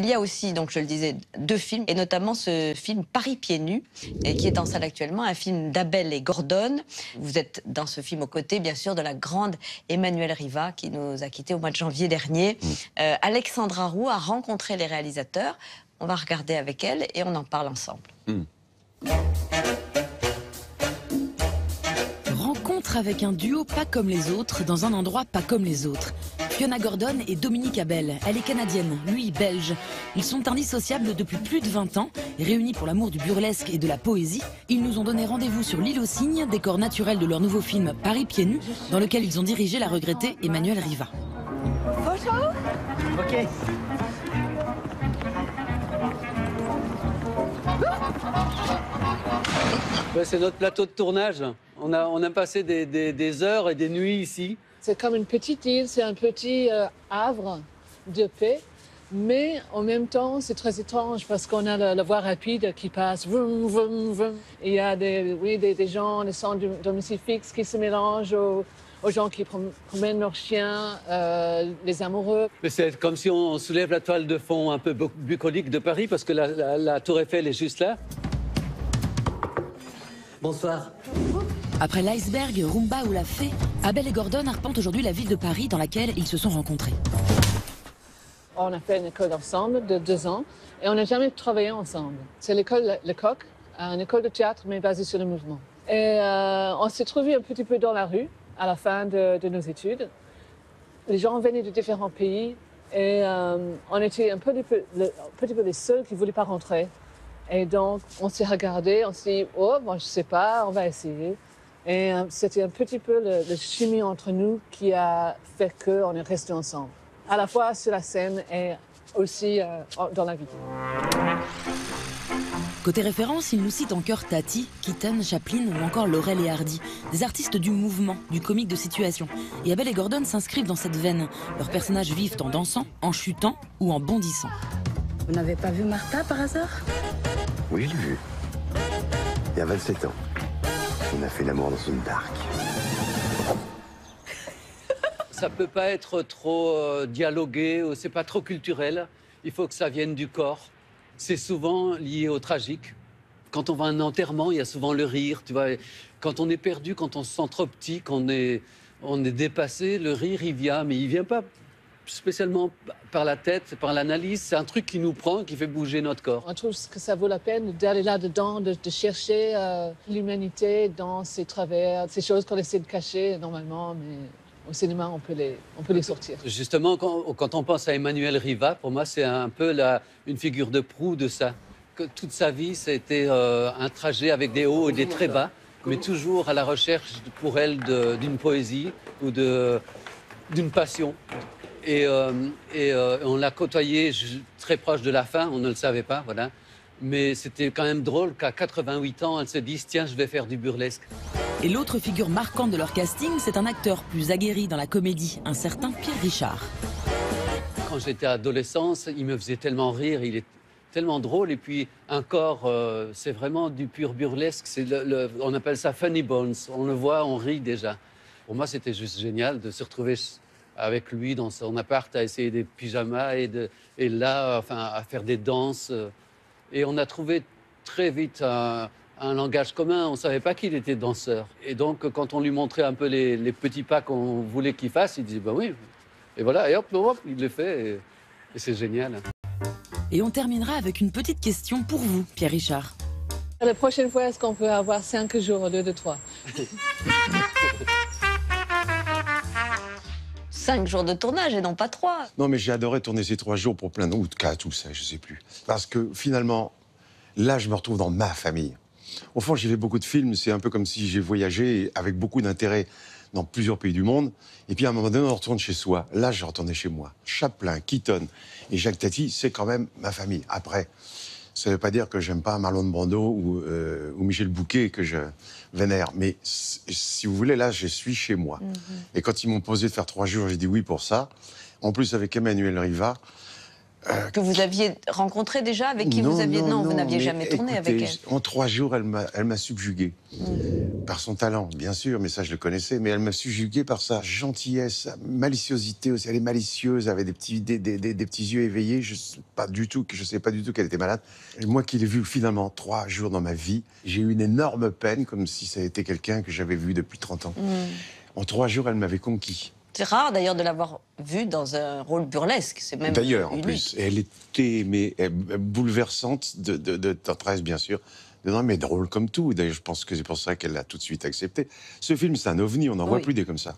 Il y a aussi, donc je le disais, deux films, et notamment ce film Paris pieds nus, et qui est en salle actuellement, un film d'Abel et Gordon. Vous êtes dans ce film aux côtés, bien sûr, de la grande Emmanuelle Riva, qui nous a quittés au mois de janvier dernier. Euh, Alexandra Roux a rencontré les réalisateurs. On va regarder avec elle et on en parle ensemble. Rencontre avec un duo pas comme les autres, dans un endroit pas comme les autres. Fiona Gordon et Dominique Abel. Elle est canadienne, lui belge. Ils sont indissociables depuis plus de 20 ans. Réunis pour l'amour du burlesque et de la poésie, ils nous ont donné rendez-vous sur l'île aux cygnes, décor naturel de leur nouveau film Paris pieds nus, dans lequel ils ont dirigé la regrettée Emmanuelle Riva. Ok. Ouais, c'est notre plateau de tournage. On a, on a passé des, des- des heures et des nuits ici. C'est comme une petite île, c'est un petit euh, havre de paix. Mais en même temps, c'est très étrange parce qu'on a la, la voie rapide qui passe. Vroom, vroom, vroom. Il y a des, oui, des, des gens, des sans dom- domicile fixe qui se mélangent aux, aux gens qui prom- promènent leurs chiens, euh, les amoureux. Mais C'est comme si on soulève la toile de fond un peu bu- bucolique de Paris parce que la, la- la tour Eiffel est juste là. Bonsoir. Après l'iceberg, Rumba ou la fée, Abel et Gordon arpentent aujourd'hui la ville de Paris dans laquelle ils se sont rencontrés. On a fait une école ensemble de deux ans et on n'a jamais travaillé ensemble. C'est l'école Le Coq, une école de théâtre mais basée sur le mouvement. Et euh, on s'est trouvés un petit peu dans la rue à la fin de, nos études. Les gens venaient de différents pays et euh, on était un petit peu, les seuls qui ne voulaient pas rentrer. Et donc on s'est regardé, on s'est dit, oh, bon, je sais pas, on va essayer. Et euh, c'était un petit peu le, le chimie entre nous qui a fait qu'on est restés ensemble à la fois sur la scène et aussi euh, dans la vie. Côté référence, il nous cite en chœur Tati, Keaton, Chaplin ou encore Laurel et Hardy, des artistes du mouvement, du comique de situation. Et Abel et Gordon s'inscrivent dans cette veine. Leurs personnages vivent en dansant, en chutant ou en bondissant. Vous n'avez pas vu Martha par hasard? Oui, je l'ai vu. Il y a 27 ans. On a fait l'amour dans une barque. Ça peut pas être trop euh, dialogué, c'est pas trop culturel. Il faut que ça vienne du corps. C'est souvent lié au tragique. Quand on va à un enterrement, il y a souvent le rire. Tu vois, quand on est perdu, quand on se sent trop petit, qu'on est, on est dépassé, le rire il vient, mais il vient pas spécialement par la tête, par l'analyse. C'est un truc qui nous prend, qui fait bouger notre corps. On trouve que ça vaut la peine d'aller là-dedans, de, de chercher euh, l'humanité dans ces travers, ces choses qu'on essaie de cacher normalement, mais au cinéma, on peut les, on peut les sortir. Justement, quand, quand on pense à Emmanuel Riva, pour moi, c'est un peu la, une figure de proue de ça. Que toute sa vie, c'était euh, un trajet avec des hauts et des très bas, mais toujours à la recherche pour elle d'une poésie ou d'une passion. Et, euh, et, euh, on l'a côtoyé très proche de la fin, on ne le savait pas, voilà. Mais c'était quand même drôle qu'à 88 ans, elle se dise tiens, je vais faire du burlesque. Et l'autre figure marquante de leur casting, c'est un acteur plus aguerri dans la comédie, un certain Pierre Richard. Quand j'étais adolescent, il me faisait tellement rire, il est tellement drôle. Et puis, un corps, euh, c'est vraiment du pur burlesque. C'est le- le- on appelle ça funny bones. On le voit, on rit déjà. Pour moi, c'était juste génial de se retrouver avec lui dans son appart à essayer des pyjamas et, de- et là, enfin, à faire des danses. Et on a trouvé très vite un, un langage commun. On ne savait pas qu'il était danseur. Et donc, quand on lui montrait un peu les, les petits pas qu'on voulait qu'il fasse, il disait, ben oui. Et voilà, et hop, hop, il le fait. Et, et c'est génial. Et on terminera avec une petite question pour vous, Pierre Richard. La prochaine fois, est-ce qu'on peut avoir cinq jours au lieu de trois? Cinq jours de tournage et non pas trois. Non, mais j'ai adoré tourner ces trois jours pour plein de... ou de ça, je sais plus. Parce que finalement, là, je me retrouve dans ma famille. Au fond, j'ai fait beaucoup de films. C'est un peu comme si j'ai voyagé avec beaucoup d'intérêt dans plusieurs pays du monde. Et puis à un moment donné, on retourne chez soi. Là, je retournais chez moi. Chaplin, Keaton et Jacques Tati, c'est quand même ma famille. Après, ça ne veut pas dire que j'aime pas Marlon Brando ou, euh, ou Michel Bouquet que je vénère. Mais si vous voulez, là, je suis chez moi. Et quand ils m'ont posé de faire trois jours, j'ai dit oui pour ça. En plus, avec Emmanuel Riva, que vous aviez rencontré déjà, avec qui vous aviez... Non, vous n'aviez mais jamais tourné avec elle. En trois jours, elle m'a subjugué. Par son talent, bien sûr, mais ça, je le connaissais. Mais elle m'a subjugué par sa gentillesse, sa maliciosité aussi. Elle est malicieuse, elle avait des petits, des, des- des- des petits yeux éveillés. Je sais pas du tout, je sais pas du tout qu'elle était malade. Et moi qui l'ai vue finalement trois jours dans ma vie, j'ai eu une énorme peine, comme si ça été quelqu'un que j'avais vu depuis 30 ans. En trois jours, elle m'avait conquis. C'est rare d'ailleurs de l'avoir vue dans un rôle burlesque. C'est même D'ailleurs, en plus, elle était mais, euh, bouleversante de, de, de tendresse, bien sûr. Non, mais drôle comme tout. D'ailleurs, je pense que c'est pour ça qu'elle l'a tout de suite accepté. Ce film, c'est un ovni, on n'en voit plus des comme ça.